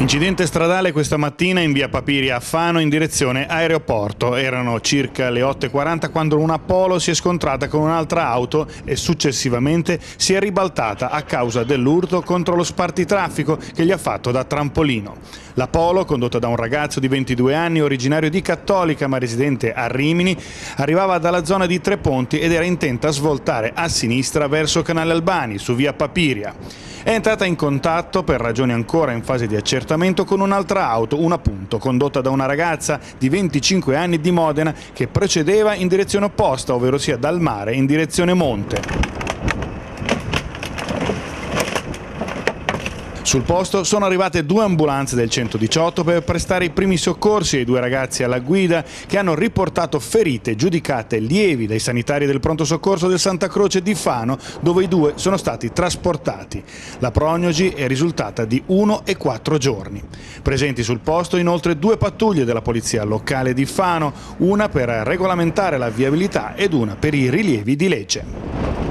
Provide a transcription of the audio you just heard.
Incidente stradale questa mattina in via Papiria a Fano in direzione aeroporto. Erano circa le 8.40 quando una Polo si è scontrata con un'altra auto e successivamente si è ribaltata a causa dell'urto contro lo spartitraffico che gli ha fatto da trampolino. La Polo, condotta da un ragazzo di 22 anni, originario di Cattolica ma residente a Rimini, arrivava dalla zona di Treponti ed era intenta a svoltare a sinistra verso Canale Albani, su via Papiria. È entrata in contatto, per ragioni ancora in fase di accertamento, con un'altra auto, una punto, condotta da una ragazza di 25 anni di Modena che procedeva in direzione opposta, ovvero sia dal mare in direzione monte. Sul posto sono arrivate due ambulanze del 118 per prestare i primi soccorsi ai due ragazzi alla guida che hanno riportato ferite giudicate lievi dai sanitari del pronto soccorso del Santa Croce di Fano dove i due sono stati trasportati. La prognosi è risultata di 1 e 4 giorni. Presenti sul posto inoltre due pattuglie della polizia locale di Fano, una per regolamentare la viabilità ed una per i rilievi di legge.